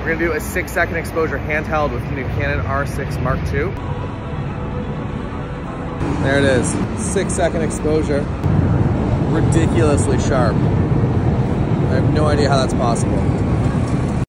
We're gonna do a six second exposure handheld with the new Canon R6 Mark II. There it is, six second exposure. Ridiculously sharp. I have no idea how that's possible.